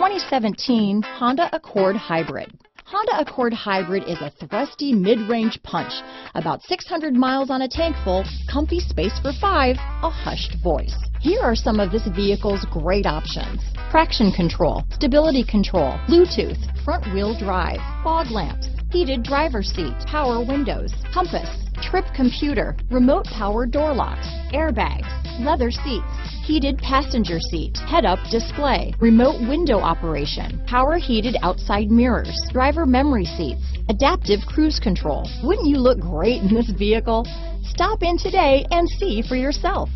2017 Honda Accord Hybrid. Honda Accord Hybrid is a thrusty mid-range punch. About 600 miles on a tank full, comfy space for five, a hushed voice. Here are some of this vehicle's great options. Traction control, stability control, Bluetooth, front wheel drive, fog lamps, heated driver seat, power windows, compass, trip computer, remote power door locks, airbags, leather seats, heated passenger seat, head-up display, remote window operation, power heated outside mirrors, driver memory seats, adaptive cruise control. Wouldn't you look great in this vehicle? Stop in today and see for yourself.